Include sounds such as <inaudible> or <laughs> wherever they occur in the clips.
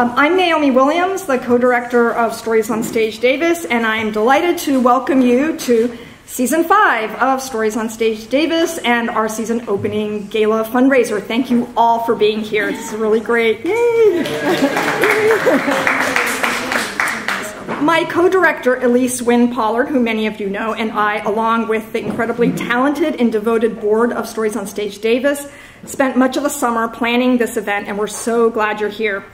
Um, I'm Naomi Williams, the co director of Stories on Stage Davis, and I'm delighted to welcome you to season five of Stories on Stage Davis and our season opening gala fundraiser. Thank you all for being here. This is really great. Yay! <laughs> My co director, Elise Wynn Pollard, who many of you know, and I, along with the incredibly talented and devoted board of Stories on Stage Davis, spent much of the summer planning this event, and we're so glad you're here.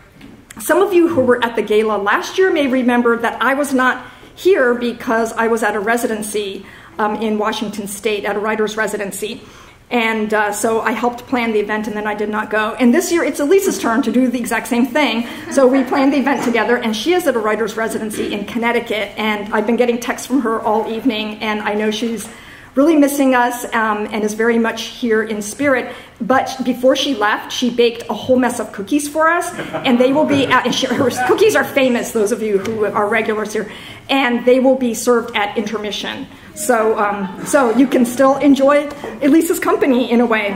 Some of you who were at the gala last year may remember that I was not here because I was at a residency um, in Washington State, at a writer's residency. And uh, so I helped plan the event and then I did not go. And this year it's Elise's turn to do the exact same thing. So we planned the event together and she is at a writer's residency in Connecticut. And I've been getting texts from her all evening and I know she's really missing us um, and is very much here in spirit. But before she left, she baked a whole mess of cookies for us, and they will be. At, she, her cookies are famous. Those of you who are regulars here, and they will be served at intermission. So, um, so you can still enjoy Elise's company in a way.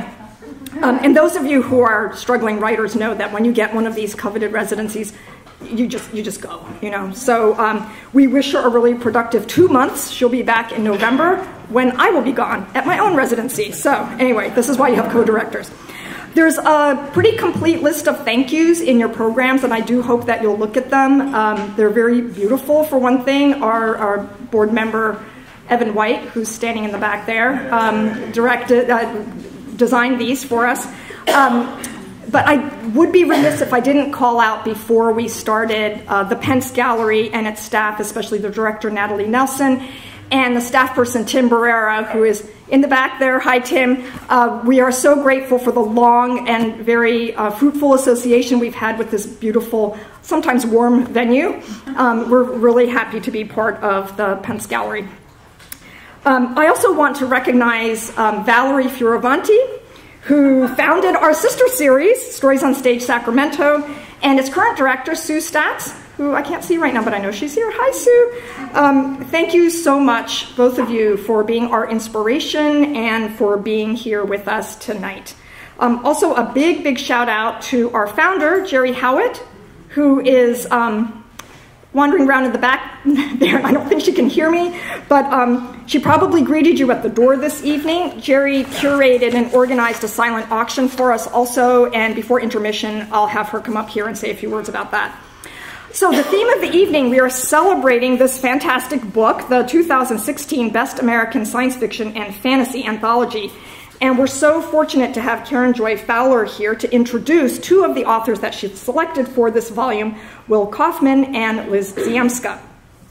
Um, and those of you who are struggling writers know that when you get one of these coveted residencies, you just you just go, you know. So um, we wish her a really productive two months. She'll be back in November when I will be gone at my own residency. So anyway, this is why you have co-directors. There's a pretty complete list of thank yous in your programs, and I do hope that you'll look at them. Um, they're very beautiful, for one thing. Our, our board member Evan White, who's standing in the back there, um, directed, uh, designed these for us. Um, but I would be remiss if I didn't call out before we started uh, the Pence Gallery and its staff, especially the director Natalie Nelson, and the staff person Tim Barrera, who is in the back there. Hi, Tim. Uh, we are so grateful for the long and very uh, fruitful association we've had with this beautiful, sometimes warm venue. Um, we're really happy to be part of the Pence Gallery. Um, I also want to recognize um, Valerie Fioravanti, who founded our sister series, Stories on Stage Sacramento, and its current director, Sue Statz, who I can't see right now, but I know she's here. Hi, Sue. Um, thank you so much, both of you, for being our inspiration and for being here with us tonight. Um, also, a big, big shout out to our founder, Jerry Howitt, who is um, wandering around in the back <laughs> there. I don't think she can hear me, but um, she probably greeted you at the door this evening. Jerry curated and organized a silent auction for us also, and before intermission, I'll have her come up here and say a few words about that. So, the theme of the evening, we are celebrating this fantastic book, the 2016 Best American Science Fiction and Fantasy Anthology. And we're so fortunate to have Karen Joy Fowler here to introduce two of the authors that she's selected for this volume, Will Kaufman and Liz Ziemska.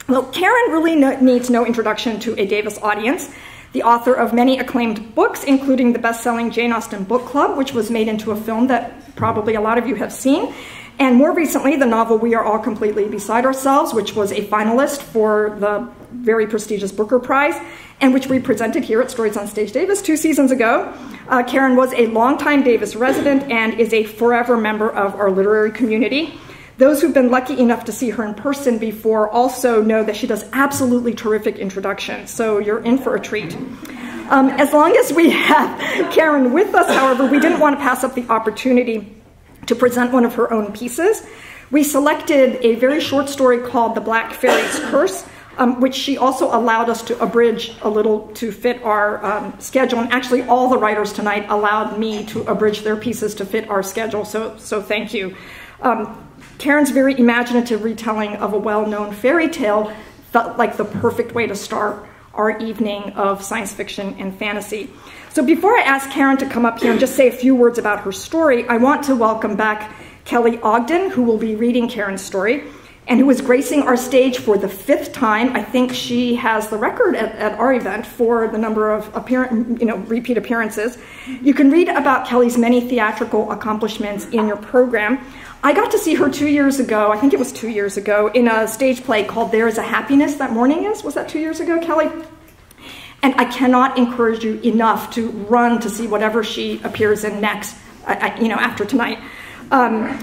Well, Karen really no, needs no introduction to a Davis audience. The author of many acclaimed books, including the best selling Jane Austen Book Club, which was made into a film that probably a lot of you have seen, and more recently, the novel We Are All Completely Beside Ourselves, which was a finalist for the very prestigious Booker Prize, and which we presented here at Stories on Stage Davis two seasons ago. Uh, Karen was a longtime Davis resident and is a forever member of our literary community. Those who've been lucky enough to see her in person before also know that she does absolutely terrific introductions, so you're in for a treat. Um, as long as we have <laughs> Karen with us, however, we didn't want to pass up the opportunity to present one of her own pieces. We selected a very short story called The Black Fairy's Curse, um, which she also allowed us to abridge a little to fit our um, schedule. And actually, all the writers tonight allowed me to abridge their pieces to fit our schedule. So, so thank you. Um, Karen's very imaginative retelling of a well known fairy tale felt like the perfect way to start our evening of science fiction and fantasy. So before I ask Karen to come up here and just say a few words about her story, I want to welcome back Kelly Ogden, who will be reading Karen's story and who is gracing our stage for the fifth time. I think she has the record at, at our event for the number of you know, repeat appearances. You can read about Kelly's many theatrical accomplishments in your program. I got to see her two years ago, I think it was two years ago, in a stage play called There is a Happiness That Morning Is. Was that two years ago, Kelly? And I cannot encourage you enough to run to see whatever she appears in next, uh, you know, after tonight. Um,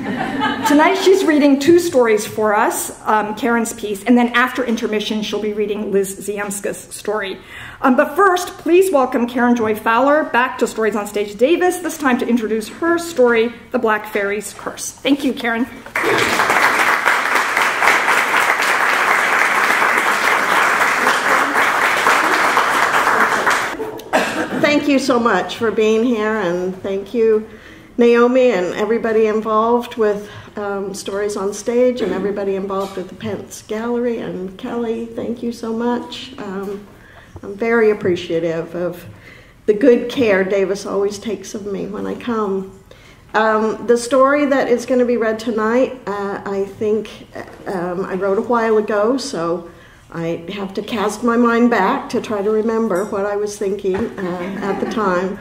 tonight she's reading two stories for us, um, Karen's piece, and then after intermission she'll be reading Liz Ziemska's story. Um, but first, please welcome Karen Joy Fowler back to Stories on Stage Davis, this time to introduce her story, The Black Fairy's Curse. Thank you, Karen. Thank you so much for being here, and thank you Naomi, and everybody involved with um, Stories on Stage, and everybody involved with the Pence Gallery. And Kelly, thank you so much. Um, I'm very appreciative of the good care Davis always takes of me when I come. Um, the story that is going to be read tonight, uh, I think um, I wrote a while ago, so I have to cast my mind back to try to remember what I was thinking uh, at the time.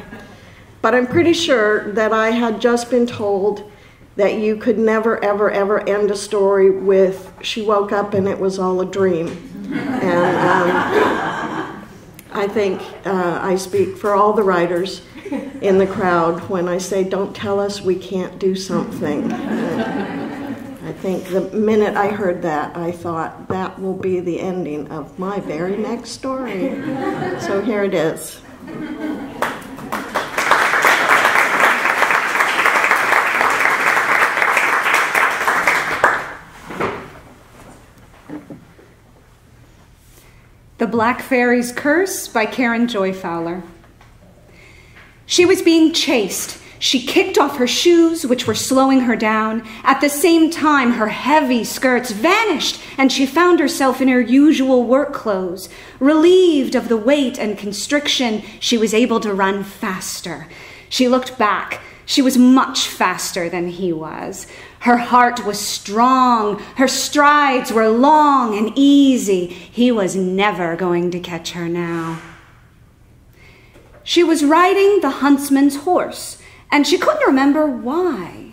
But I'm pretty sure that I had just been told that you could never, ever, ever end a story with she woke up and it was all a dream. And um, I think uh, I speak for all the writers in the crowd when I say, don't tell us we can't do something. I think the minute I heard that, I thought that will be the ending of my very next story. So here it is. The Black Fairy's Curse by Karen Joy Fowler. She was being chased. She kicked off her shoes, which were slowing her down. At the same time, her heavy skirts vanished, and she found herself in her usual work clothes. Relieved of the weight and constriction, she was able to run faster. She looked back. She was much faster than he was. Her heart was strong. Her strides were long and easy. He was never going to catch her now. She was riding the huntsman's horse, and she couldn't remember why.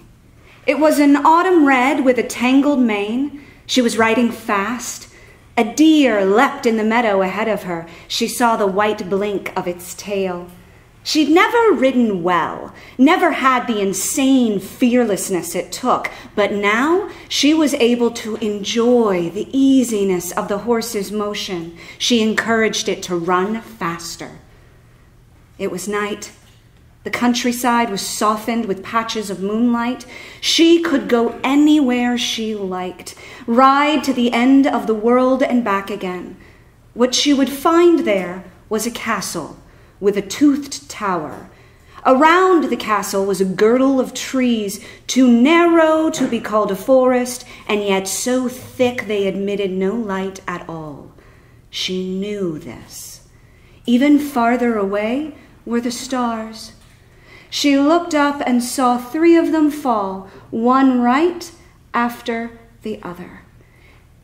It was an autumn red with a tangled mane. She was riding fast. A deer leapt in the meadow ahead of her. She saw the white blink of its tail. She'd never ridden well, never had the insane fearlessness it took, but now she was able to enjoy the easiness of the horse's motion. She encouraged it to run faster. It was night. The countryside was softened with patches of moonlight. She could go anywhere she liked, ride to the end of the world and back again. What she would find there was a castle with a toothed tower. Around the castle was a girdle of trees, too narrow to be called a forest, and yet so thick they admitted no light at all. She knew this. Even farther away, were the stars. She looked up and saw three of them fall, one right after the other.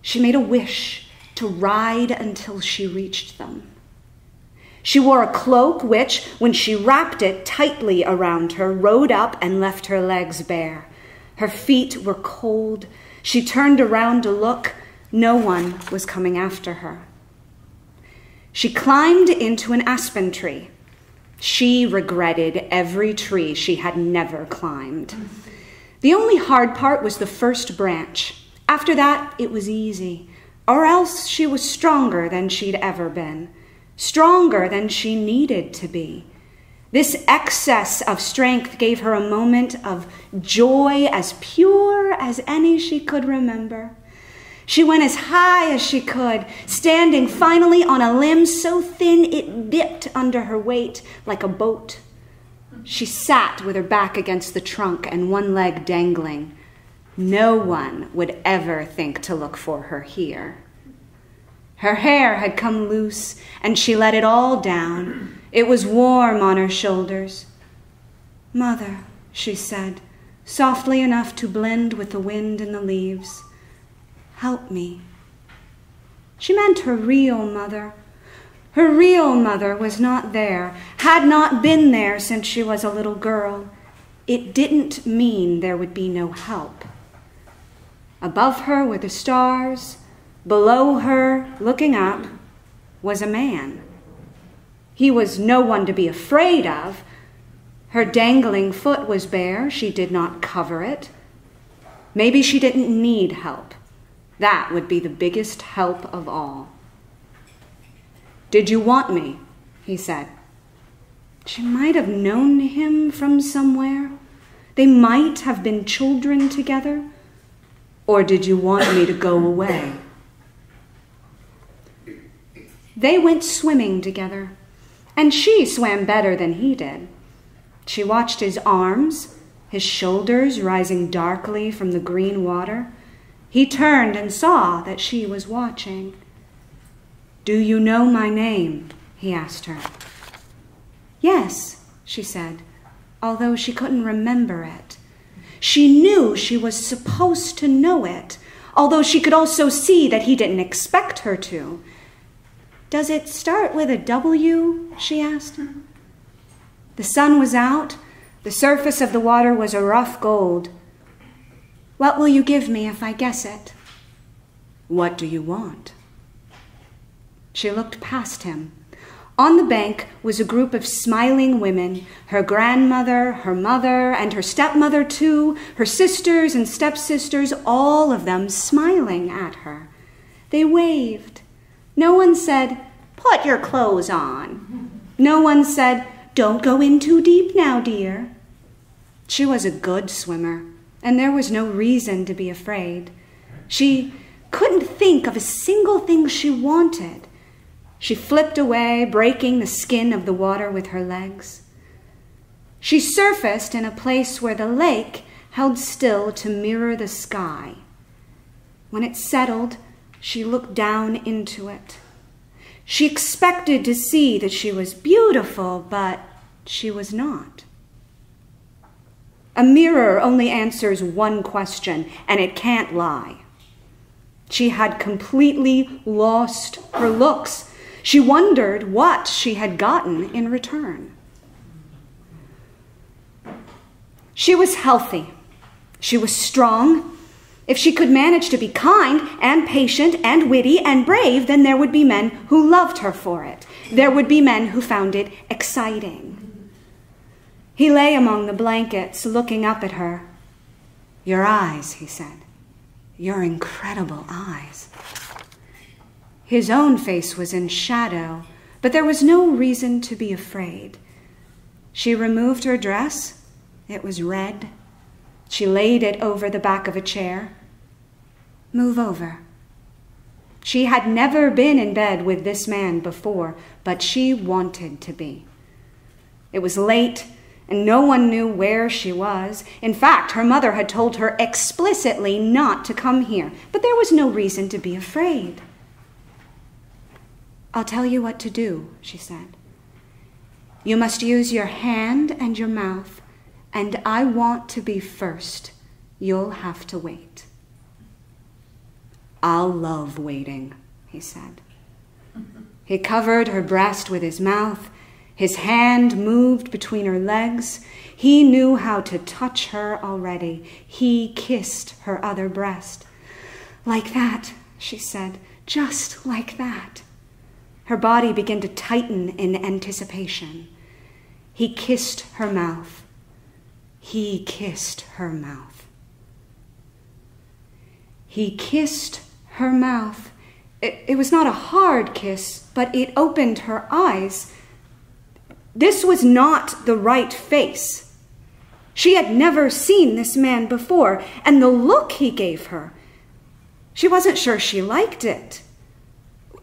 She made a wish to ride until she reached them. She wore a cloak which, when she wrapped it tightly around her, rode up and left her legs bare. Her feet were cold. She turned around to look. No one was coming after her. She climbed into an aspen tree. She regretted every tree she had never climbed. The only hard part was the first branch. After that, it was easy, or else she was stronger than she'd ever been, stronger than she needed to be. This excess of strength gave her a moment of joy as pure as any she could remember. She went as high as she could, standing finally on a limb so thin it dipped under her weight like a boat. She sat with her back against the trunk and one leg dangling. No one would ever think to look for her here. Her hair had come loose, and she let it all down. It was warm on her shoulders. Mother, she said, softly enough to blend with the wind and the leaves. Help me. She meant her real mother. Her real mother was not there, had not been there since she was a little girl. It didn't mean there would be no help. Above her were the stars. Below her, looking up, was a man. He was no one to be afraid of. Her dangling foot was bare. She did not cover it. Maybe she didn't need help. That would be the biggest help of all. Did you want me? he said. She might have known him from somewhere. They might have been children together. Or did you want me to go away? They went swimming together, and she swam better than he did. She watched his arms, his shoulders rising darkly from the green water. He turned and saw that she was watching. Do you know my name? he asked her. Yes, she said, although she couldn't remember it. She knew she was supposed to know it, although she could also see that he didn't expect her to. Does it start with a W? she asked. The sun was out. The surface of the water was a rough gold. What will you give me if I guess it? What do you want? She looked past him. On the bank was a group of smiling women her grandmother, her mother, and her stepmother, too, her sisters and stepsisters, all of them smiling at her. They waved. No one said, Put your clothes on. No one said, Don't go in too deep now, dear. She was a good swimmer, and there was no reason to be afraid. She couldn't think of a single thing she wanted. She flipped away, breaking the skin of the water with her legs. She surfaced in a place where the lake held still to mirror the sky. When it settled, she looked down into it. She expected to see that she was beautiful, but she was not. A mirror only answers one question, and it can't lie. She had completely lost her looks she wondered what she had gotten in return. She was healthy. She was strong. If she could manage to be kind and patient and witty and brave, then there would be men who loved her for it. There would be men who found it exciting. He lay among the blankets, looking up at her. Your eyes, he said. Your incredible eyes. His own face was in shadow, but there was no reason to be afraid. She removed her dress. It was red. She laid it over the back of a chair. Move over. She had never been in bed with this man before, but she wanted to be. It was late, and no one knew where she was. In fact, her mother had told her explicitly not to come here, but there was no reason to be afraid. I'll tell you what to do, she said. You must use your hand and your mouth, and I want to be first. You'll have to wait. I'll love waiting, he said. He covered her breast with his mouth. His hand moved between her legs. He knew how to touch her already. He kissed her other breast. Like that, she said, just like that. Her body began to tighten in anticipation. He kissed her mouth. He kissed her mouth. He kissed her mouth. It, it, was not a hard kiss, but it opened her eyes. This was not the right face. She had never seen this man before, and the look he gave her, she wasn't sure she liked it.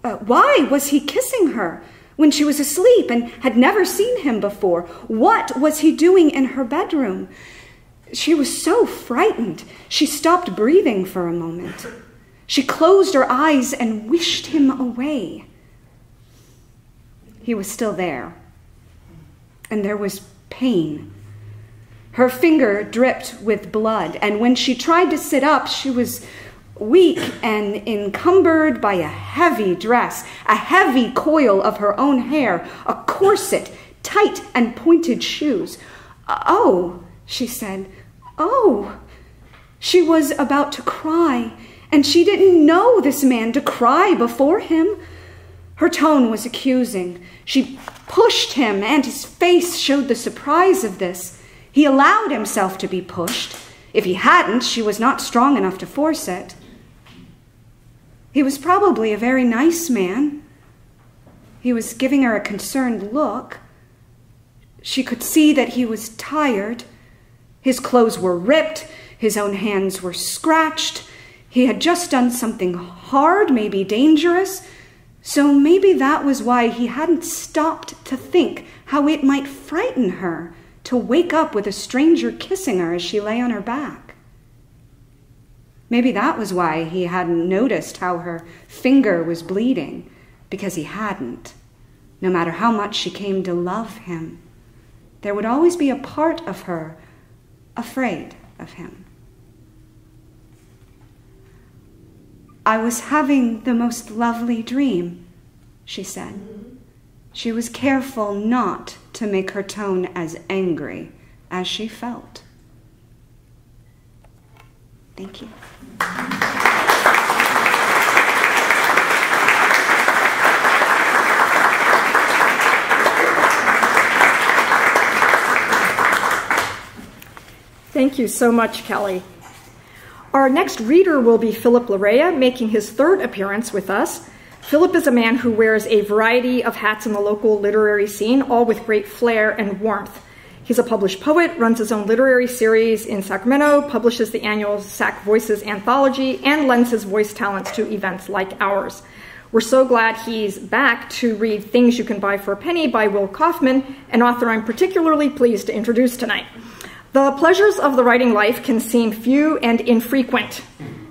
Uh, why was he kissing her when she was asleep and had never seen him before? What was he doing in her bedroom? She was so frightened, she stopped breathing for a moment. She closed her eyes and wished him away. He was still there, and there was pain. Her finger dripped with blood, and when she tried to sit up, she was weak and encumbered by a heavy dress, a heavy coil of her own hair, a corset, tight and pointed shoes. Oh, she said, oh. She was about to cry, and she didn't know this man to cry before him. Her tone was accusing. She pushed him, and his face showed the surprise of this. He allowed himself to be pushed. If he hadn't, she was not strong enough to force it. He was probably a very nice man. He was giving her a concerned look. She could see that he was tired. His clothes were ripped, his own hands were scratched. He had just done something hard, maybe dangerous. So maybe that was why he hadn't stopped to think how it might frighten her to wake up with a stranger kissing her as she lay on her back. Maybe that was why he hadn't noticed how her finger was bleeding, because he hadn't. No matter how much she came to love him, there would always be a part of her afraid of him. I was having the most lovely dream, she said. She was careful not to make her tone as angry as she felt. Thank you. Thank you so much, Kelly. Our next reader will be Phillip Larrea, making his third appearance with us. Philip is a man who wears a variety of hats in the local literary scene, all with great flair and warmth. He's a published poet, runs his own literary series in Sacramento, publishes the annual Sac Voices anthology, and lends his voice talents to events like ours. We're so glad he's back to read Things You Can Buy for a Penny by Will Kaufman, an author I'm particularly pleased to introduce tonight. The pleasures of the writing life can seem few and infrequent,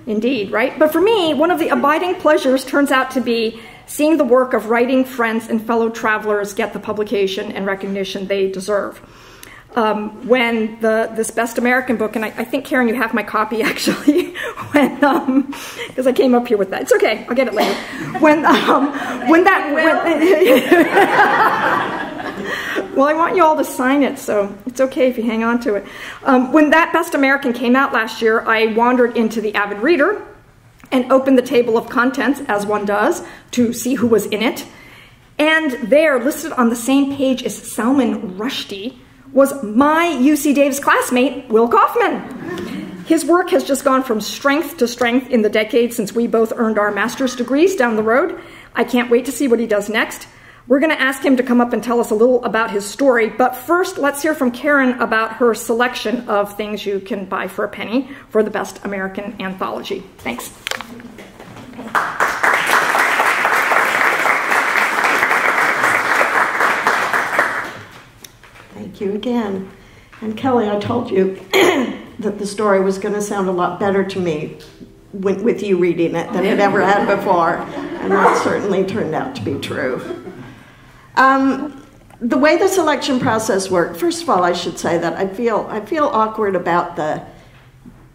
indeed, right? But for me, one of the abiding pleasures turns out to be seeing the work of writing friends and fellow travelers get the publication and recognition they deserve. Um, when the this Best American book, and I, I, think Karen, you have my copy <laughs> actually, when because um, I came up here with that. It's okay, I'll get it later. When um, when that when, <laughs> well, I want you all to sign it, so it's okay if you hang on to it. Um, when that Best American came out last year, I wandered into the Avid Reader and opened the table of contents, as one does, to see who was in it. And there, listed on the same page as Salman Rushdie, was my UC Davis classmate, Will Kaufman. His work has just gone from strength to strength in the decades since we both earned our master's degrees down the road. I can't wait to see what he does next. We're going to ask him to come up and tell us a little about his story, but first let's hear from Karen about her selection of things you can buy for a penny for the Best American Anthology. Thanks. Thank you again. And Kelly, I told you <clears throat> that the story was going to sound a lot better to me with you reading it than it ever had before, and that certainly turned out to be true. Um, the way the selection process worked, first of all, I should say that I feel I feel awkward about the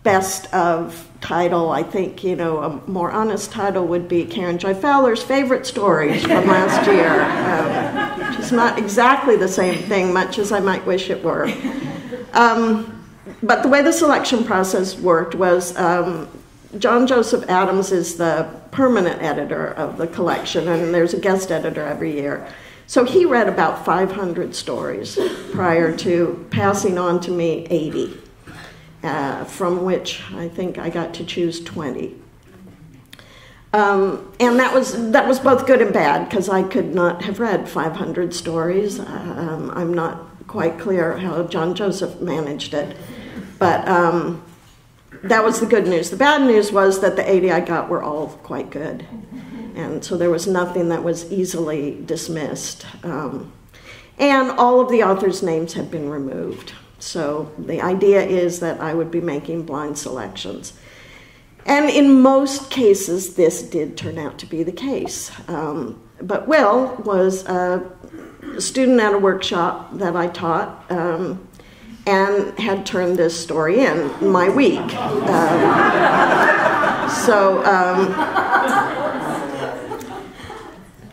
best of title. I think you know a more honest title would be Karen Joy Fowler's favorite stories from last year, um, which is not exactly the same thing, much as I might wish it were. Um, but the way the selection process worked was um, John Joseph Adams is the permanent editor of the collection, and there's a guest editor every year. So he read about 500 stories prior to passing on to me 80, uh, from which I think I got to choose 20. Um, and that was that was both good and bad because I could not have read 500 stories. Um, I'm not quite clear how John Joseph managed it, but um, that was the good news. The bad news was that the 80 I got were all quite good and so there was nothing that was easily dismissed. Um, and all of the authors' names had been removed. So the idea is that I would be making blind selections. And in most cases, this did turn out to be the case. Um, but Will was a student at a workshop that I taught um, and had turned this story in my week. Um, so um,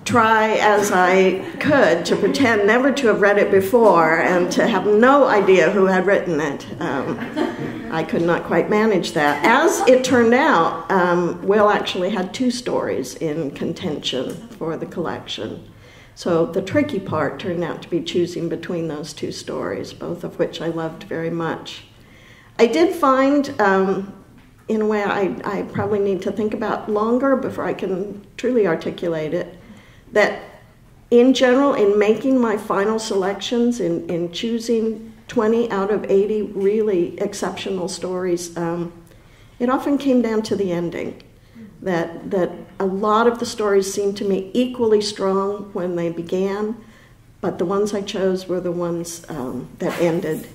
try as I could to pretend never to have read it before and to have no idea who had written it. Um, I could not quite manage that. As it turned out, um, Will actually had two stories in contention for the collection. So the tricky part turned out to be choosing between those two stories, both of which I loved very much. I did find, um, in a way, I, I probably need to think about longer before I can truly articulate it that in general, in making my final selections, in, in choosing 20 out of 80 really exceptional stories, um, it often came down to the ending. that, that a lot of the stories seemed to me equally strong when they began, but the ones I chose were the ones um, that ended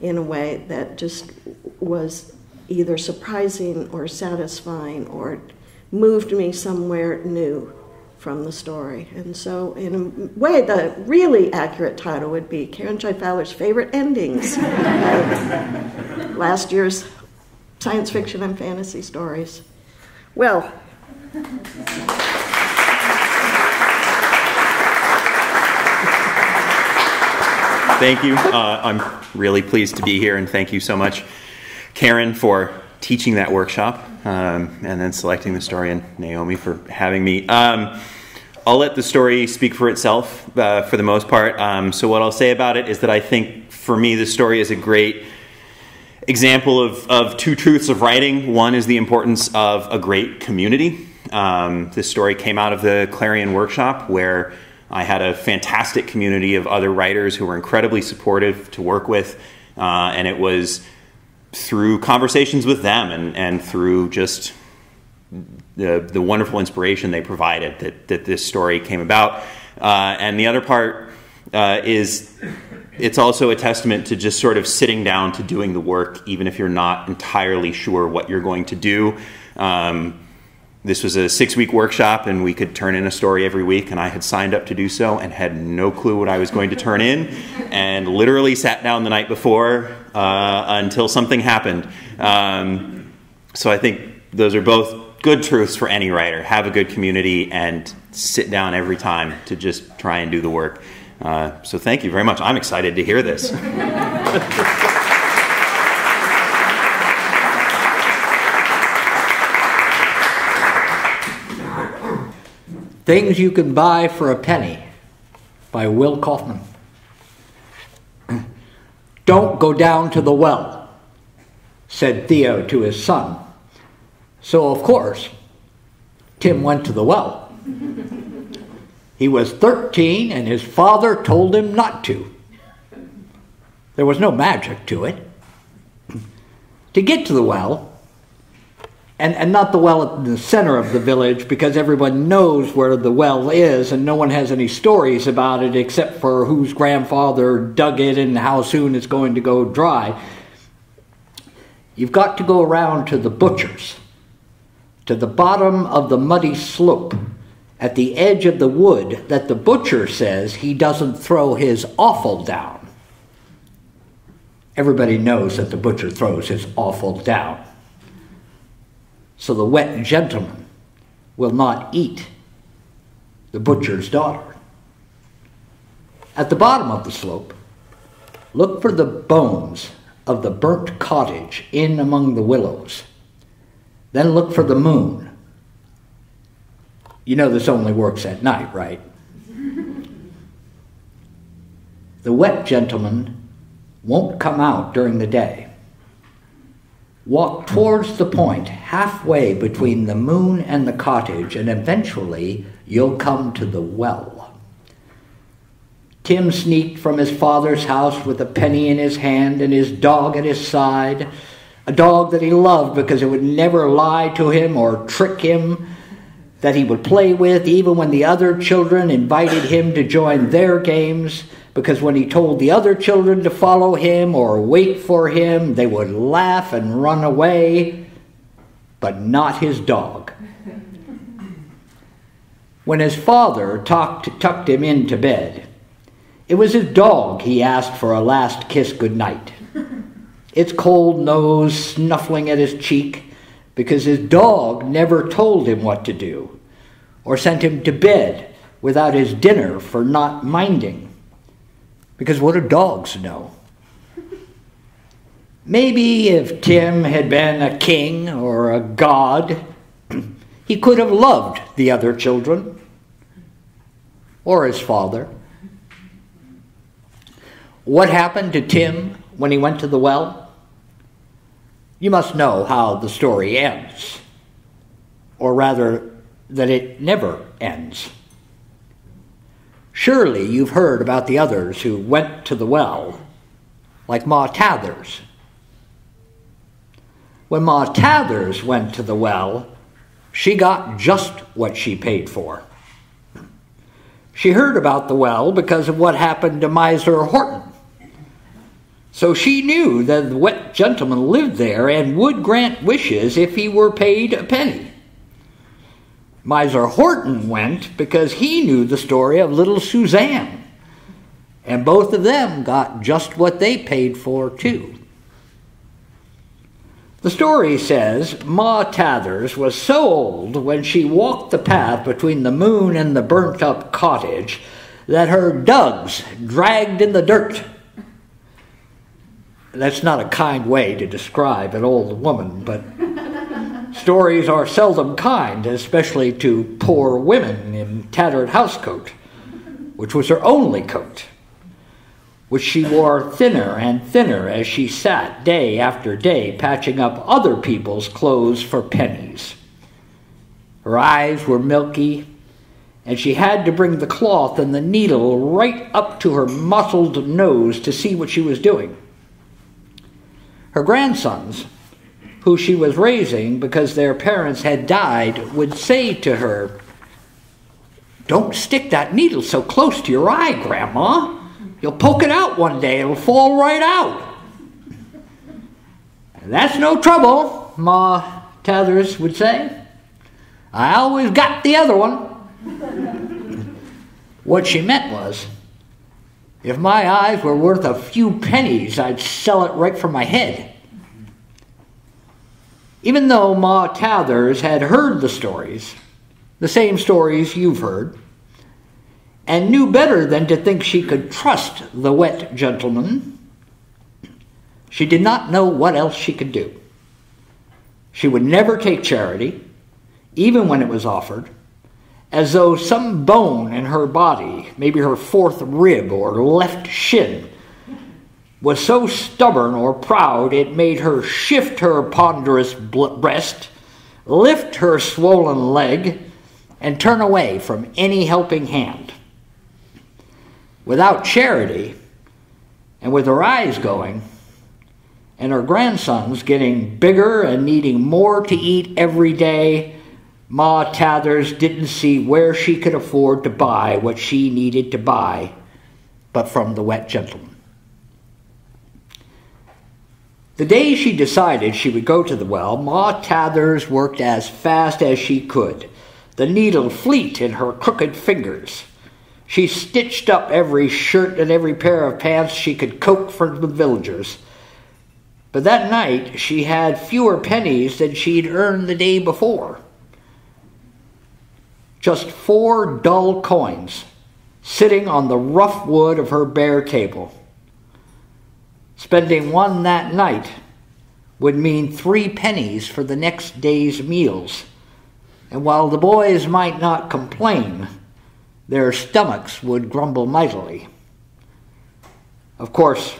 in a way that just was either surprising or satisfying or moved me somewhere new from the story. And so, in a way, the really accurate title would be Karen Joy Fowler's Favorite Endings last year's science fiction and fantasy stories. Well, Thank you. Uh, I'm really pleased to be here, and thank you so much, Karen, for teaching that workshop um, and then selecting the story, and Naomi for having me. Um, I'll let the story speak for itself uh, for the most part. Um, so, what I'll say about it is that I think for me, the story is a great example of, of two truths of writing. One is the importance of a great community. Um, this story came out of the Clarion workshop where I had a fantastic community of other writers who were incredibly supportive to work with, uh, and it was through conversations with them and, and through just the, the wonderful inspiration they provided that, that this story came about. Uh, and the other part uh, is it's also a testament to just sort of sitting down to doing the work, even if you're not entirely sure what you're going to do. Um, this was a six week workshop and we could turn in a story every week and i had signed up to do so and had no clue what i was going to turn in and literally sat down the night before uh, until something happened. Um, so i think those are both good truths for any writer. Have a good community and sit down every time to just try and do the work. Uh, so thank you very much. I'm excited to hear this <laughs> Things You Can Buy for a Penny by Will Kaufman. <clears throat> Don't go down to the well, said Theo to his son. So, of course, Tim went to the well. He was 13 and his father told him not to. There was no magic to it. <clears throat> To get to the well, and, and not the well in the center of the village because everyone knows where the well is and no one has any stories about it except for whose grandfather dug it and how soon it's going to go dry. You've got to go around to the butcher's, to the bottom of the muddy slope at the edge of the wood that the butcher says he doesn't throw his offal down. Everybody knows that the butcher throws his offal down so the wet gentleman will not eat the butcher's daughter. At the bottom of the slope, look for the bones of the burnt cottage in among the willows. Then look for the moon. You know this only works at night, right? the wet gentleman won't come out during the day. Walk towards the point halfway between the moon and the cottage, and eventually you'll come to the well. Tim sneaked from his father's house with a penny in his hand and his dog at his side, a dog that he loved because it would never lie to him or trick him, that he would play with even when the other children invited him to join their games because when he told the other children to follow him or wait for him, they would laugh and run away, but not his dog. When his father talked, tucked him into bed, it was his dog he asked for a last kiss goodnight. Its cold nose snuffling at his cheek because his dog never told him what to do or sent him to bed without his dinner for not minding. Because what do dogs know? Maybe if Tim had been a king or a god, <clears throat> he could have loved the other children or his father. What happened to Tim when he went to the well? You must know how the story ends, or rather, that it never ends. Surely you've heard about the others who went to the well, like Ma Tathers. When Ma Tathers went to the well, she got just what she paid for. She heard about the well because of what happened to Miser Horton. So she knew that the wet gentleman lived there and would grant wishes if he were paid a penny. Miser Horton went because he knew the story of little Suzanne, and both of them got just what they paid for, too. The story says Ma Tathers was so old when she walked the path between the moon and the burnt up cottage that her dugs dragged in the dirt. That's not a kind way to describe an old woman, but stories are seldom kind, especially to poor women in tattered housecoat, which was her only coat which she wore thinner and thinner as she sat day after day patching up other people's clothes for pennies. Her eyes were milky, and she had to bring the cloth and the needle right up to her mottled nose to see what she was doing. Her grandsons, who she was raising because their parents had died, would say to her, Don't stick that needle so close to your eye, Grandma. You'll poke it out one day, it'll fall right out. That's no trouble, Ma Tathers would say. I always got the other one. what she meant was, if my eyes were worth a few pennies, I'd sell it right from my head. Even though Ma Tathers had heard the stories, the same stories you've heard, and knew better than to think she could trust the wet gentleman. She did not know what else she could do. She would never take charity, even when it was offered, as though some bone in her body, maybe her fourth rib or left shin, was so stubborn or proud it made her shift her ponderous breast, lift her swollen leg, and turn away from any helping hand without charity and with her eyes going, and her grandsons getting bigger and needing more to eat every day, Ma Tathers didn't see where she could afford to buy what she needed to buy but from the wet gentleman. The day she decided she would go to the well, Ma Tathers worked as fast as she could, the needle fleet in her crooked fingers. She stitched up every shirt and every pair of pants she could coax from the villagers. But that night she had fewer pennies than she'd earned the day before. Just four dull coins sitting on the rough wood of her bare table. Spending one that night would mean three pennies for the next day's meals. And while the boys might not complain, their stomachs would grumble mightily. Of course,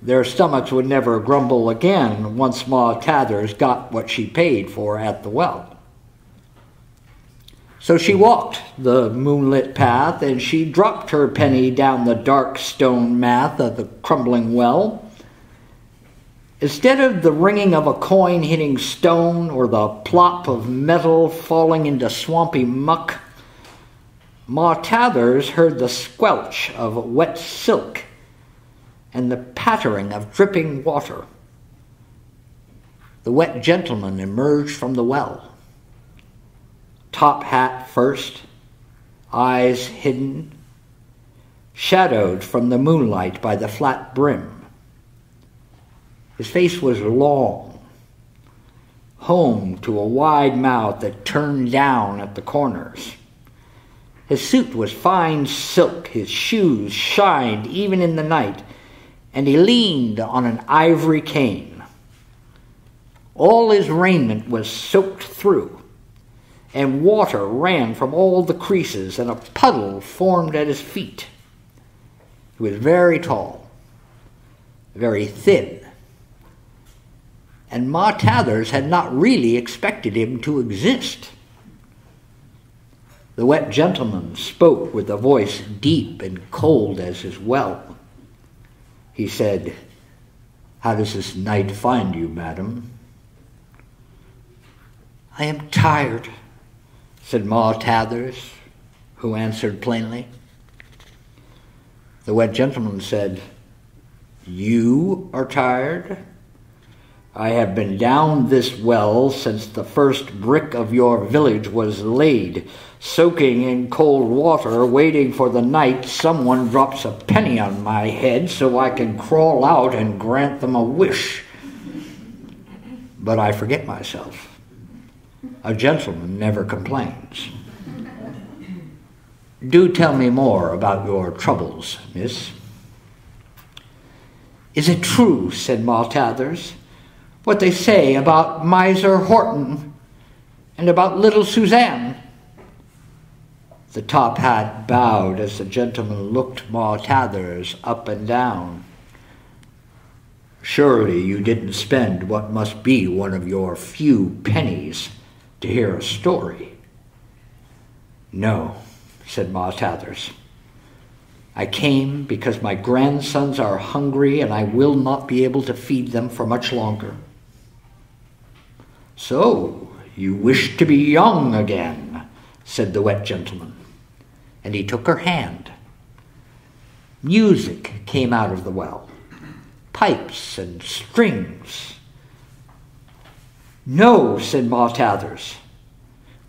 their stomachs would never grumble again once Ma Tathers got what she paid for at the well. So she mm-hmm. walked the moonlit path and she dropped her penny down the dark stone mat of the crumbling well. Instead of the ringing of a coin hitting stone or the plop of metal falling into swampy muck, Ma Tathers heard the squelch of wet silk and the pattering of dripping water. The wet gentleman emerged from the well, top hat first, eyes hidden, shadowed from the moonlight by the flat brim. His face was long, home to a wide mouth that turned down at the corners. His suit was fine silk, his shoes shined even in the night, and he leaned on an ivory cane. All his raiment was soaked through, and water ran from all the creases, and a puddle formed at his feet. He was very tall, very thin, and Ma Tathers had not really expected him to exist. The wet gentleman spoke with a voice deep and cold as his well. He said, How does this night find you, madam? I am tired, said Ma Tathers, who answered plainly. The wet gentleman said, You are tired? I have been down this well since the first brick of your village was laid, soaking in cold water, waiting for the night someone drops a penny on my head so I can crawl out and grant them a wish. But I forget myself. A gentleman never complains. Do tell me more about your troubles, miss. Is it true, said Ma Tathers, what they say about Miser Horton and about little Suzanne? The top hat bowed as the gentleman looked Ma Tathers up and down. Surely you didn't spend what must be one of your few pennies to hear a story. No, said Ma Tathers. I came because my grandsons are hungry and I will not be able to feed them for much longer. So, you wish to be young again, said the wet gentleman, and he took her hand. Music came out of the well, pipes and strings. No, said Ma Tathers.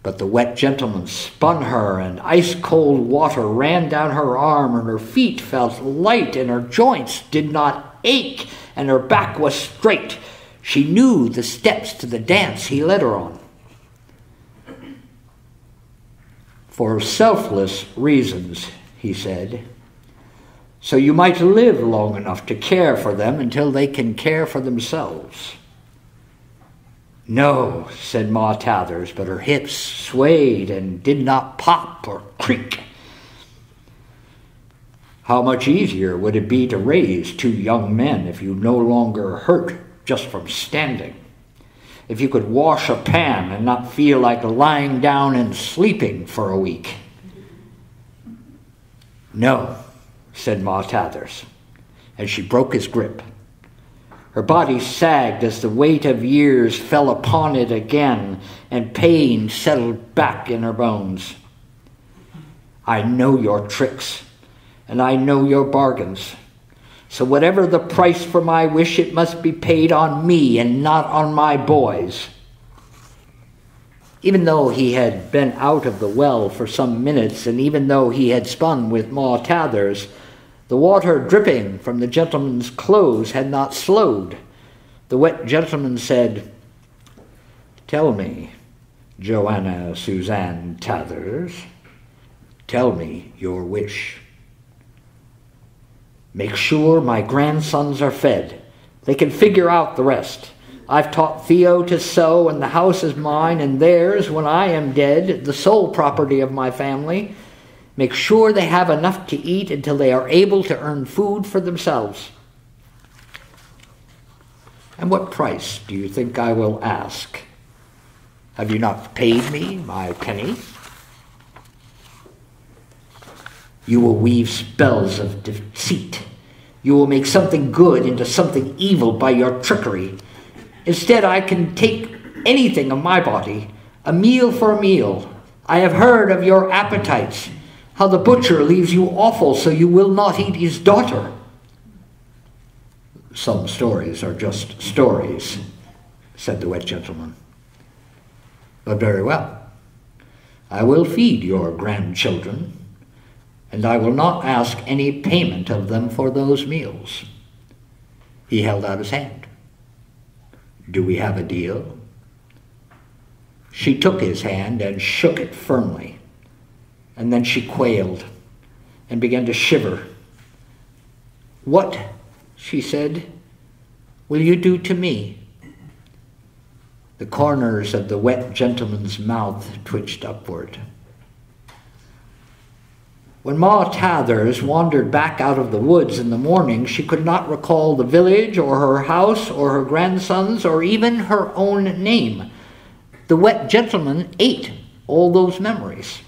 But the wet gentleman spun her, and ice cold water ran down her arm, and her feet felt light, and her joints did not ache, and her back was straight. She knew the steps to the dance he led her on. For selfless reasons, he said, so you might live long enough to care for them until they can care for themselves. No, said Ma Tathers, but her hips swayed and did not pop or creak. How much easier would it be to raise two young men if you no longer hurt just from standing? If you could wash a pan and not feel like lying down and sleeping for a week? No, said Ma Tathers, and she broke his grip. Her body sagged as the weight of years fell upon it again, and pain settled back in her bones. I know your tricks, and I know your bargains. So, whatever the price for my wish, it must be paid on me and not on my boys. Even though he had been out of the well for some minutes, and even though he had spun with Ma Tathers, the water dripping from the gentleman's clothes had not slowed. The wet gentleman said, Tell me, Joanna Suzanne Tathers, tell me your wish. Make sure my grandsons are fed. They can figure out the rest. I've taught Theo to sew, and the house is mine and theirs when I am dead, the sole property of my family. Make sure they have enough to eat until they are able to earn food for themselves. And what price do you think I will ask? Have you not paid me my penny? You will weave spells of deceit. You will make something good into something evil by your trickery. Instead, I can take anything of my body, a meal for a meal. I have heard of your appetites how the butcher leaves you offal so you will not eat his daughter. Some stories are just stories, said the wet gentleman. But very well. I will feed your grandchildren, and I will not ask any payment of them for those meals. He held out his hand. Do we have a deal? She took his hand and shook it firmly. And then she quailed and began to shiver. What, she said, will you do to me? The corners of the wet gentleman's mouth twitched upward. When Ma Tathers wandered back out of the woods in the morning, she could not recall the village or her house or her grandsons or even her own name. The wet gentleman ate all those memories.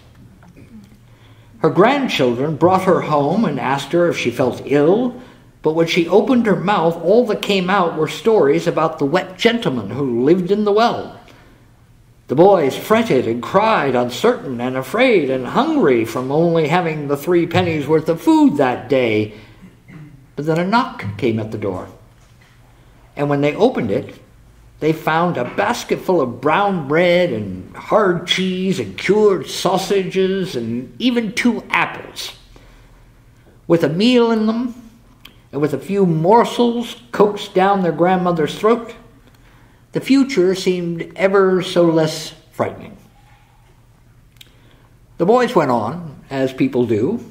Her grandchildren brought her home and asked her if she felt ill, but when she opened her mouth, all that came out were stories about the wet gentleman who lived in the well. The boys fretted and cried, uncertain and afraid and hungry from only having the three pennies worth of food that day. But then a knock came at the door. And when they opened it, they found a basket full of brown bread and hard cheese and cured sausages and even two apples. With a meal in them, and with a few morsels coaxed down their grandmother's throat, the future seemed ever so less frightening. The boys went on, as people do,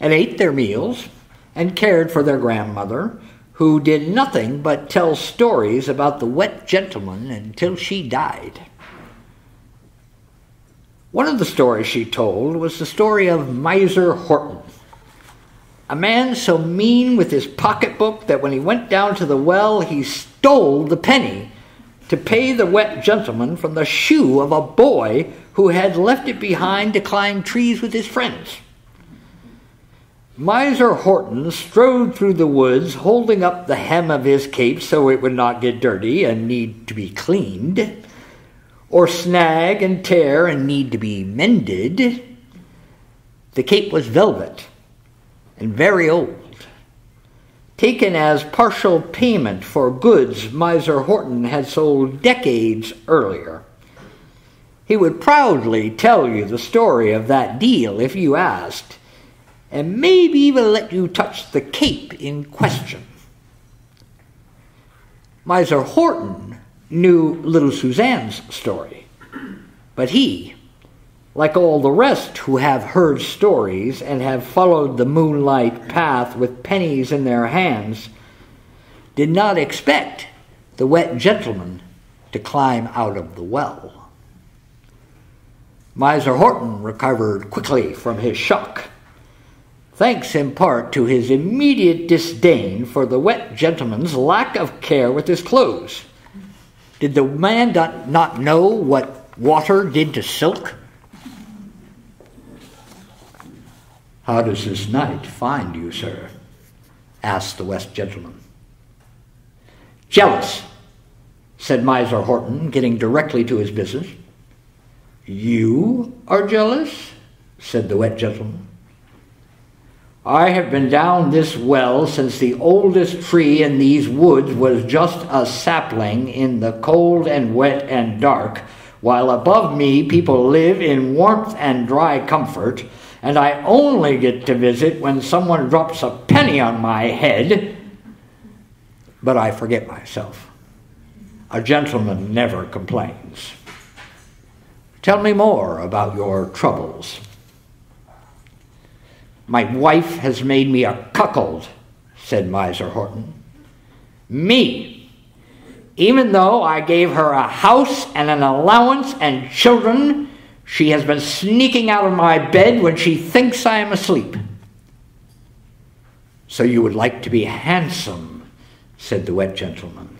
and ate their meals and cared for their grandmother, who did nothing but tell stories about the wet gentleman until she died. One of the stories she told was the story of Miser Horton, a man so mean with his pocketbook that when he went down to the well, he stole the penny to pay the wet gentleman from the shoe of a boy who had left it behind to climb trees with his friends. Miser Horton strode through the woods, holding up the hem of his cape so it would not get dirty and need to be cleaned, or snag and tear and need to be mended. The cape was velvet and very old taken as partial payment for goods Miser Horton had sold decades earlier. He would proudly tell you the story of that deal if you asked, and maybe even let you touch the cape in question. Miser Horton knew little Suzanne's story, but he like all the rest who have heard stories and have followed the moonlight path with pennies in their hands, did not expect the wet gentleman to climb out of the well. Miser Horton recovered quickly from his shock, thanks in part to his immediate disdain for the wet gentleman's lack of care with his clothes. Did the man not know what water did to silk? How does this night find you, sir? asked the West gentleman. Jealous, said Miser Horton, getting directly to his business. You are jealous? said the wet gentleman. I have been down this well since the oldest tree in these woods was just a sapling in the cold and wet and dark, while above me people live in warmth and dry comfort, and I only get to visit when someone drops a penny on my head, but I forget myself. A gentleman never complains. Tell me more about your troubles. My wife has made me a cuckold, said Miser Horton. Me, even though I gave her a house and an allowance and children she has been sneaking out of my bed when she thinks I am asleep. So you would like to be handsome, said the wet gentleman.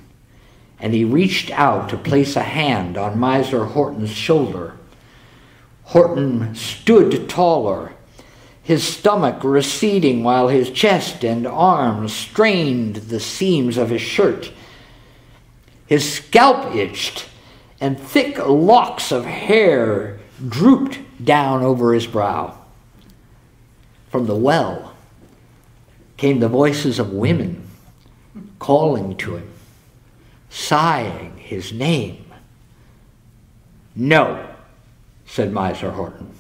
And he reached out to place a hand on Miser Horton's shoulder. Horton stood taller, his stomach receding while his chest and arms strained the seams of his shirt. His scalp itched, and thick locks of hair drooped down over his brow. From the well came the voices of women calling to him, sighing his name. No, said Miser Horton.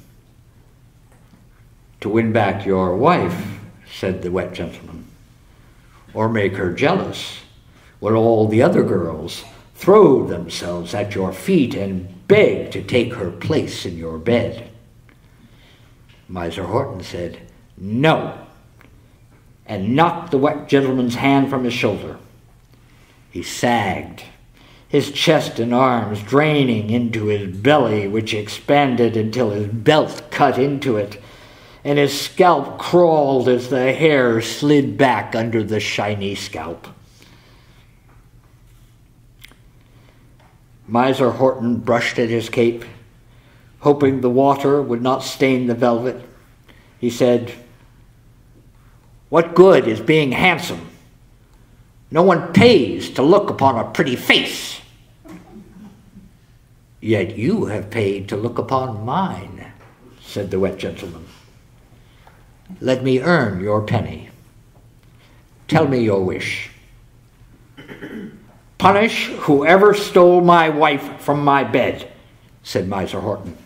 To win back your wife, said the wet gentleman, or make her jealous, will all the other girls throw themselves at your feet and beg to take her place in your bed. Miser Horton said, No, and knocked the wet gentleman's hand from his shoulder. He sagged, his chest and arms draining into his belly, which expanded until his belt cut into it, and his scalp crawled as the hair slid back under the shiny scalp. Miser Horton brushed at his cape, hoping the water would not stain the velvet. He said, What good is being handsome? No one pays to look upon a pretty face. Yet you have paid to look upon mine, said the wet gentleman. Let me earn your penny. Tell me your wish. Punish whoever stole my wife from my bed, said Miser Horton.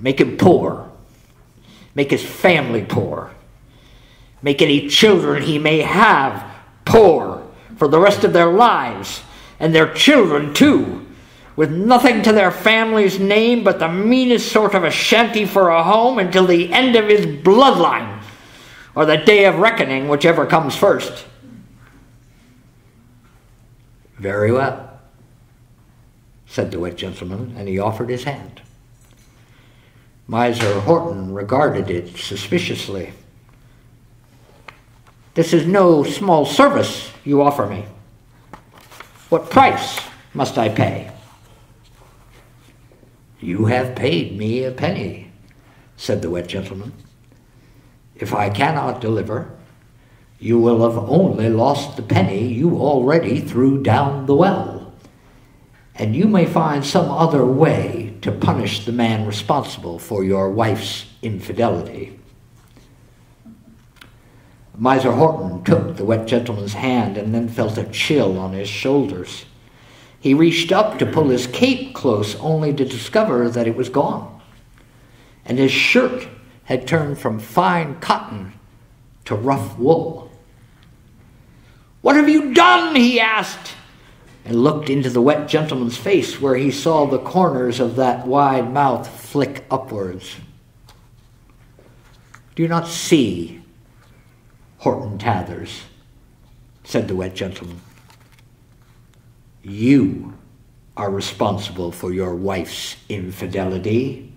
Make him poor. Make his family poor. Make any children he may have poor for the rest of their lives, and their children too, with nothing to their family's name but the meanest sort of a shanty for a home until the end of his bloodline, or the day of reckoning, whichever comes first. Very well, said the wet gentleman, and he offered his hand. Miser Horton regarded it suspiciously. This is no small service you offer me. What price must I pay? You have paid me a penny, said the wet gentleman. If I cannot deliver, you will have only lost the penny you already threw down the well, and you may find some other way to punish the man responsible for your wife's infidelity. Miser Horton took the wet gentleman's hand and then felt a chill on his shoulders. He reached up to pull his cape close, only to discover that it was gone. And his shirt had turned from fine cotton to rough wool. What have you done? he asked, and looked into the wet gentleman's face, where he saw the corners of that wide mouth flick upwards. Do you not see, Horton Tathers? said the wet gentleman. You are responsible for your wife's infidelity.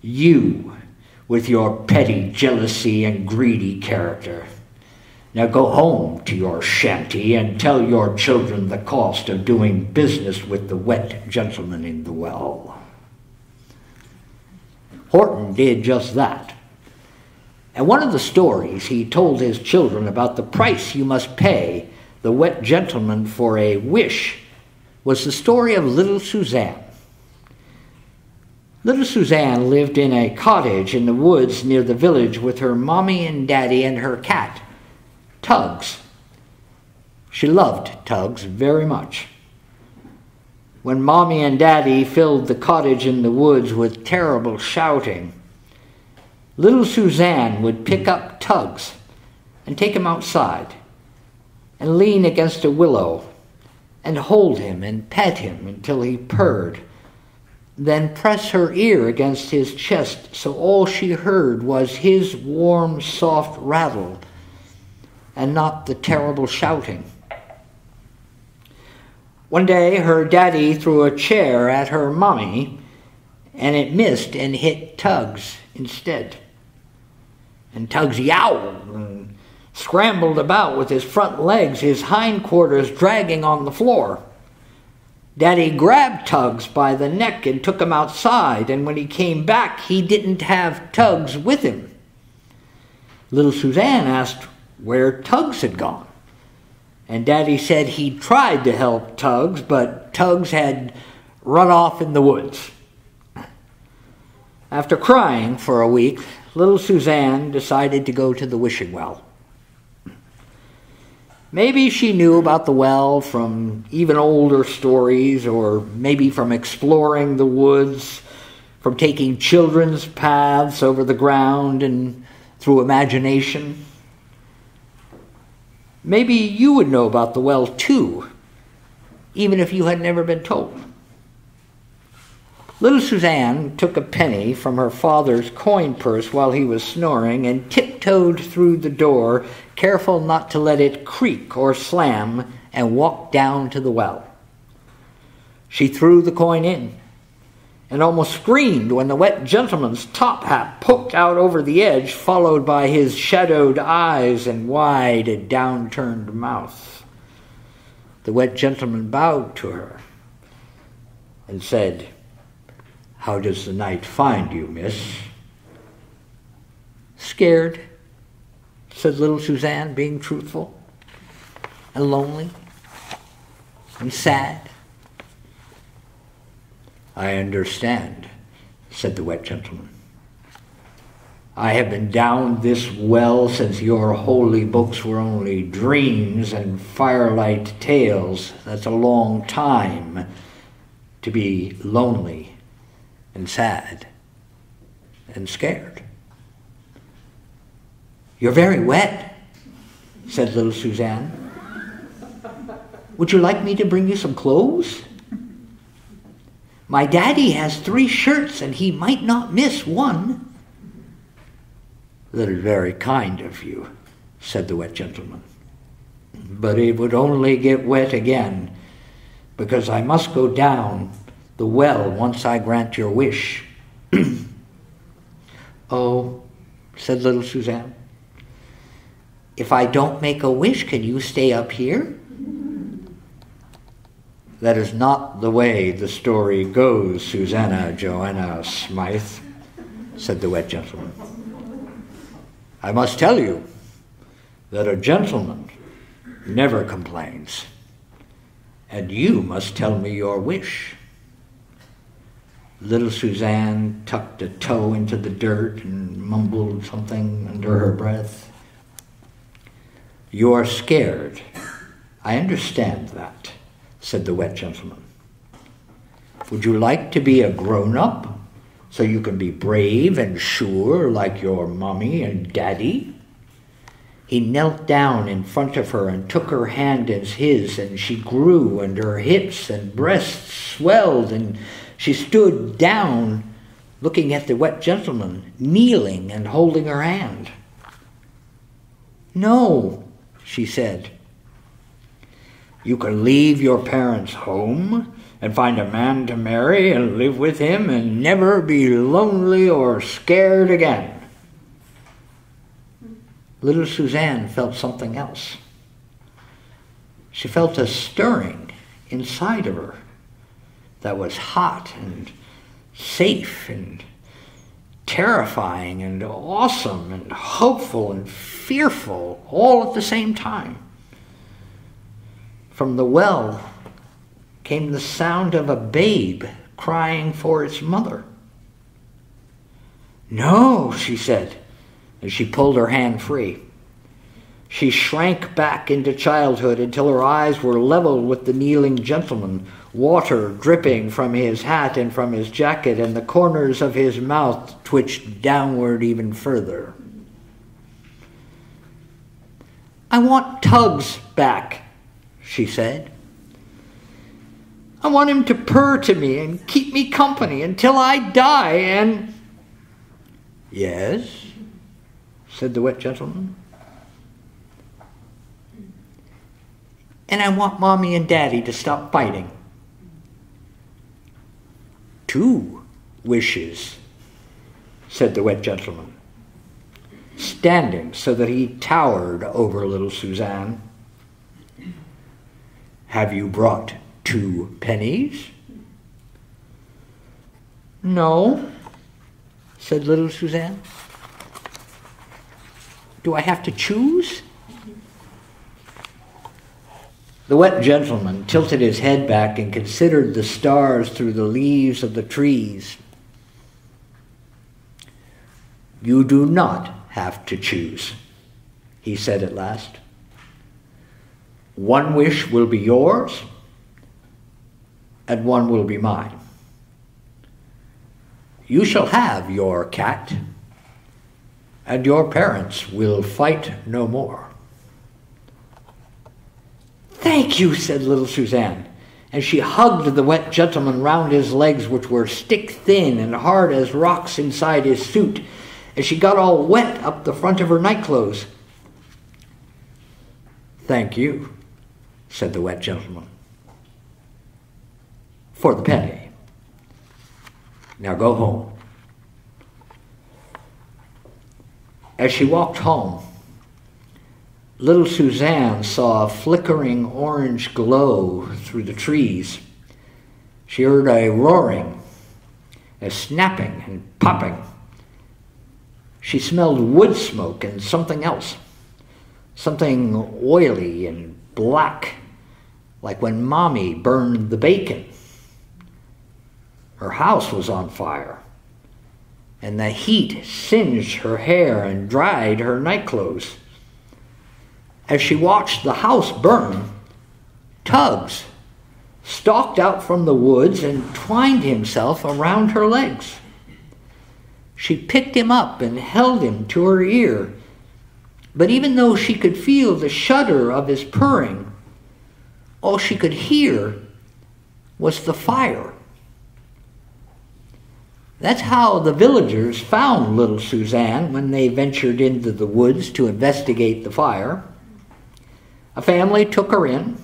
You, with your petty jealousy and greedy character. Now go home to your shanty and tell your children the cost of doing business with the wet gentleman in the well. Horton did just that. And one of the stories he told his children about the price you must pay the wet gentleman for a wish was the story of little Suzanne. Little Suzanne lived in a cottage in the woods near the village with her mommy and daddy and her cat. Tugs. She loved Tugs very much. When Mommy and Daddy filled the cottage in the woods with terrible shouting, little Suzanne would pick up Tugs and take him outside and lean against a willow and hold him and pet him until he purred, then press her ear against his chest so all she heard was his warm, soft rattle and not the terrible shouting. One day, her daddy threw a chair at her mommy, and it missed and hit Tugs instead. And Tugs yowled and scrambled about with his front legs, his hindquarters dragging on the floor. Daddy grabbed Tugs by the neck and took him outside, and when he came back, he didn't have Tugs with him. Little Suzanne asked where Tugs had gone. And Daddy said he tried to help Tugs, but Tugs had run off in the woods. After crying for a week, little Suzanne decided to go to the wishing well. Maybe she knew about the well from even older stories, or maybe from exploring the woods, from taking children's paths over the ground and through imagination. Maybe you would know about the well too, even if you had never been told. Little Suzanne took a penny from her father's coin purse while he was snoring and tiptoed through the door, careful not to let it creak or slam, and walked down to the well. She threw the coin in and almost screamed when the wet gentleman's top hat poked out over the edge, followed by his shadowed eyes and wide, downturned mouth. The wet gentleman bowed to her and said, How does the night find you, miss? Scared, said little Suzanne, being truthful, and lonely, and sad. I understand, said the wet gentleman. I have been down this well since your holy books were only dreams and firelight tales. That's a long time to be lonely and sad and scared. You're very wet, said little Suzanne. Would you like me to bring you some clothes? My daddy has three shirts and he might not miss one. That is very kind of you, said the wet gentleman. But it would only get wet again, because I must go down the well once I grant your wish. <clears throat> oh, said little Suzanne. If I don't make a wish, can you stay up here? That is not the way the story goes, Susanna Joanna Smythe, said the wet gentleman. I must tell you that a gentleman never complains, and you must tell me your wish. Little Suzanne tucked a toe into the dirt and mumbled something under her breath. You are scared. I understand that, said the wet gentleman. Would you like to be a grown up so you can be brave and sure like your mommy and daddy? He knelt down in front of her and took her hand in his, and she grew, and her hips and breasts swelled, and she stood down, looking at the wet gentleman, kneeling and holding her hand. No, she said. You can leave your parents' home and find a man to marry and live with him and never be lonely or scared again. Little Suzanne felt something else. She felt a stirring inside of her that was hot and safe and terrifying and awesome and hopeful and fearful all at the same time. From the well came the sound of a babe crying for its mother. No, she said, as she pulled her hand free. She shrank back into childhood until her eyes were level with the kneeling gentleman, water dripping from his hat and from his jacket, and the corners of his mouth twitched downward even further. I want Tugs back, she said. I want him to purr to me and keep me company until I die, and. Yes, said the wet gentleman. And I want Mommy and Daddy to stop fighting. Two wishes, said the wet gentleman, standing so that he towered over little Suzanne. Have you brought two pennies? No, said little Suzanne. Do I have to choose? The wet gentleman tilted his head back and considered the stars through the leaves of the trees. You do not have to choose, he said at last. One wish will be yours, and one will be mine. You shall have your cat, and your parents will fight no more. Thank you, said little Suzanne, and she hugged the wet gentleman round his legs, which were stick thin and hard as rocks inside his suit, and she got all wet up the front of her nightclothes. Thank you, said the wet gentleman, for the penny. Now go home. As she walked home, little Suzanne saw a flickering orange glow through the trees. She heard a roaring, a snapping and popping. She smelled wood smoke and something else, something oily and black, like when Mommy burned the bacon. Her house was on fire, and the heat singed her hair and dried her nightclothes. As she watched the house burn, Tugs stalked out from the woods and twined himself around her legs. She picked him up and held him to her ear. But even though she could feel the shudder of his purring, all she could hear was the fire. That's how the villagers found little Suzanne when they ventured into the woods to investigate the fire. A family took her in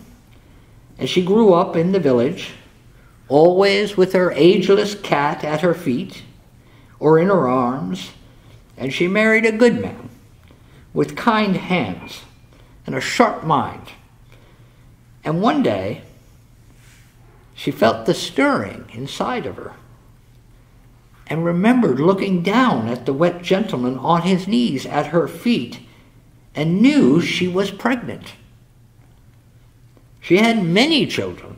and she grew up in the village, always with her ageless cat at her feet or in her arms, and she married a good man with kind hands and a sharp mind. And one day, she felt the stirring inside of her and remembered looking down at the wet gentleman on his knees at her feet and knew she was pregnant. She had many children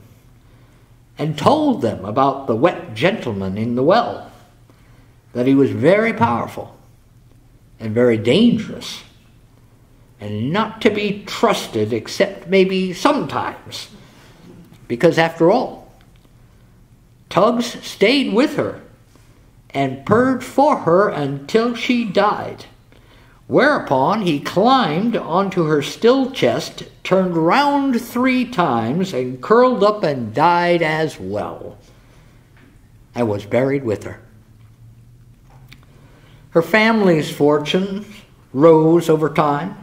and told them about the wet gentleman in the well, that he was very powerful and very dangerous and not to be trusted except maybe sometimes. Because after all, Tugs stayed with her and purred for her until she died. Whereupon he climbed onto her still chest, turned round three times, and curled up and died as well, and was buried with her. Her family's fortunes rose over time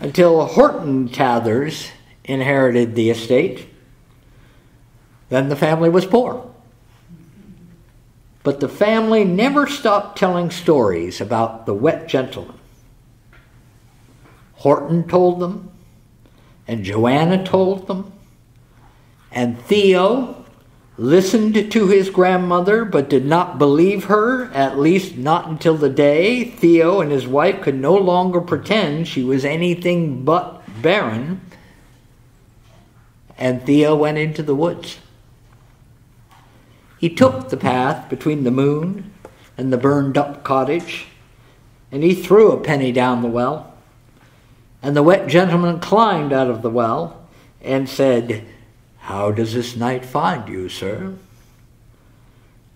until Horton Tathers inherited the estate. Then the family was poor. But the family never stopped telling stories about the wet gentleman. Horton told them, and Joanna told them, and Theo listened to his grandmother but did not believe her, at least not until the day Theo and his wife could no longer pretend she was anything but barren. And Theo went into the woods. He took the path between the moon and the burned up cottage, and he threw a penny down the well. And the wet gentleman climbed out of the well and said, How does this night find you, sir?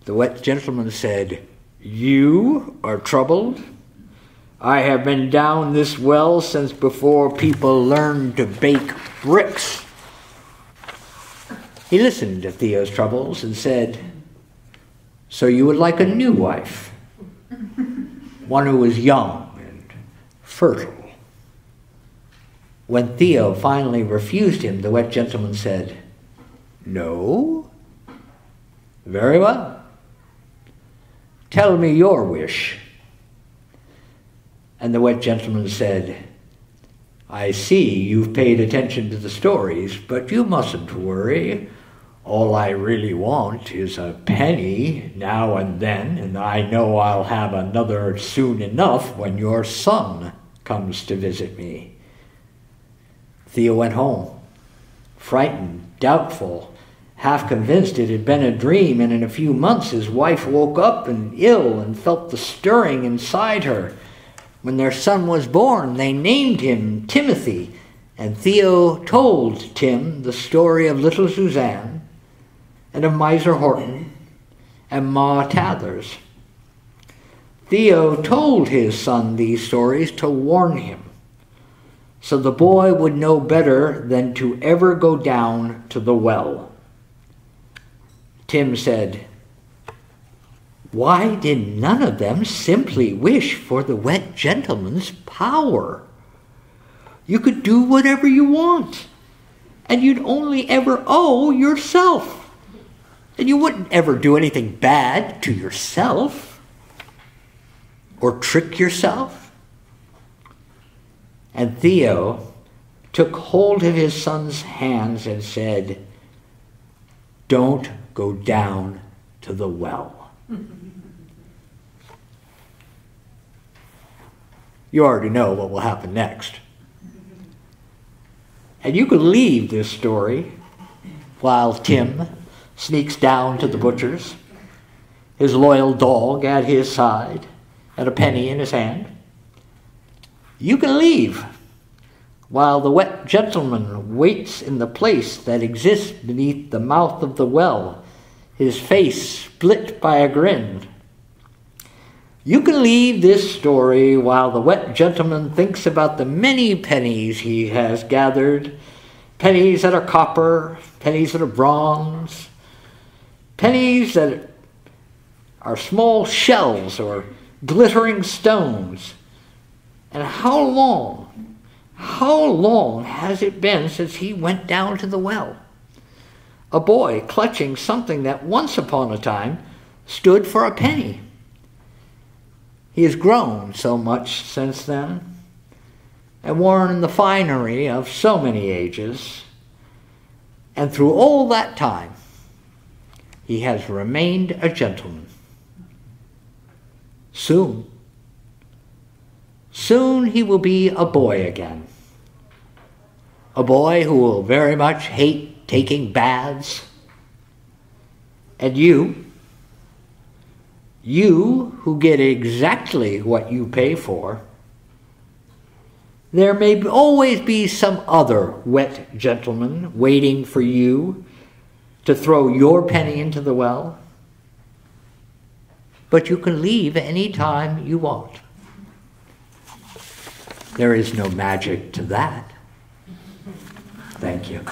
The wet gentleman said, You are troubled? I have been down this well since before people learned to bake bricks. He listened to Theo's troubles and said, so you would like a new wife, <laughs> one who was young and fertile. When Theo finally refused him, the wet gentleman said, No? Very well. Tell me your wish. And the wet gentleman said, I see you've paid attention to the stories, but you mustn't worry. All I really want is a penny now and then, and I know I'll have another soon enough when your son comes to visit me. Theo went home, frightened, doubtful, half convinced it had been a dream, and in a few months his wife woke up and ill and felt the stirring inside her. When their son was born, they named him Timothy, and Theo told Tim the story of little Suzanne and of Miser Horton and Ma Tathers. Theo told his son these stories to warn him, so the boy would know better than to ever go down to the well. Tim said, Why did none of them simply wish for the wet gentleman's power? You could do whatever you want, and you'd only ever owe yourself and you wouldn't ever do anything bad to yourself or trick yourself. And Theo took hold of his son's hands and said, Don't go down to the well. <laughs> you already know what will happen next. And you could leave this story while Tim sneaks down to the butcher's, his loyal dog at his side, and a penny in his hand. You can leave while the wet gentleman waits in the place that exists beneath the mouth of the well, his face split by a grin. You can leave this story while the wet gentleman thinks about the many pennies he has gathered pennies that are copper, pennies that are bronze, pennies that are small shells or glittering stones. And how long, how long has it been since he went down to the well? A boy clutching something that once upon a time stood for a penny. He has grown so much since then and worn the finery of so many ages. And through all that time, he has remained a gentleman. Soon, soon he will be a boy again. A boy who will very much hate taking baths. And you, you who get exactly what you pay for, there may always be some other wet gentleman waiting for you to throw your penny into the well. But you can leave any time you want. There is no magic to that. Thank you.